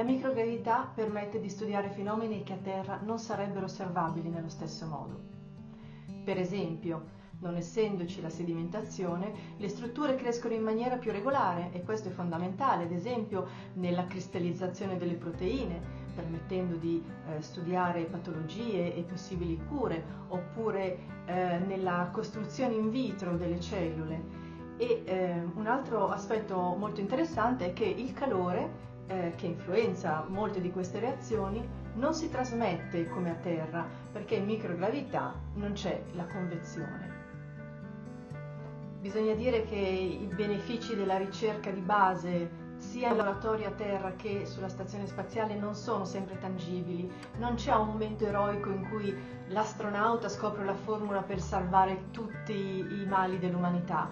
microgravità permette di studiare fenomeni che a Terra non sarebbero osservabili nello stesso modo. Per esempio, non essendoci la sedimentazione, le strutture crescono in maniera più regolare e questo è fondamentale, ad esempio nella cristallizzazione delle proteine, permettendo di eh, studiare patologie e possibili cure, oppure eh, nella costruzione in vitro delle cellule. E eh, un altro aspetto molto interessante è che il calore, eh, che influenza molte di queste reazioni, non si trasmette come a terra perché in microgravità non c'è la convezione. Bisogna dire che i benefici della ricerca di base sia in laboratorio a terra che sulla stazione spaziale non sono sempre tangibili. Non c'è un momento eroico in cui l'astronauta scopre la formula per salvare tutti i mali dell'umanità,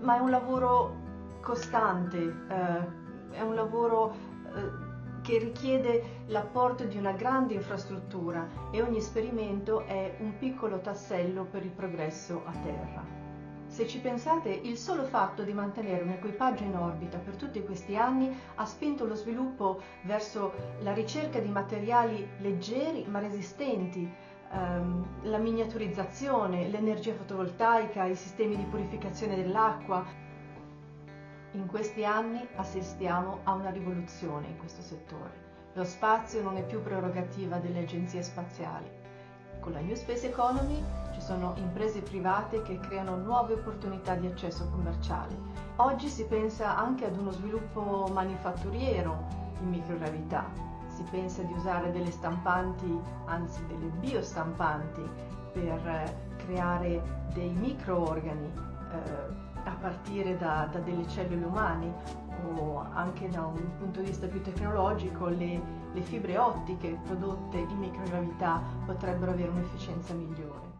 ma è un lavoro costante, eh, è un lavoro eh, che richiede l'apporto di una grande infrastruttura e ogni esperimento è un piccolo tassello per il progresso a terra. Se ci pensate, il solo fatto di mantenere un equipaggio in orbita per tutti questi anni ha spinto lo sviluppo verso la ricerca di materiali leggeri ma resistenti, ehm, la miniaturizzazione, l'energia fotovoltaica, i sistemi di purificazione dell'acqua. In questi anni assistiamo a una rivoluzione in questo settore. Lo spazio non è più prerogativa delle agenzie spaziali con la New Space Economy ci sono imprese private che creano nuove opportunità di accesso commerciale. Oggi si pensa anche ad uno sviluppo manifatturiero in microgravità. Si pensa di usare delle stampanti, anzi delle biostampanti, per creare dei microorgani eh, partire da, da delle cellule umane o anche da un punto di vista più tecnologico le, le fibre ottiche prodotte in microgravità potrebbero avere un'efficienza migliore.